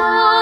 Bye.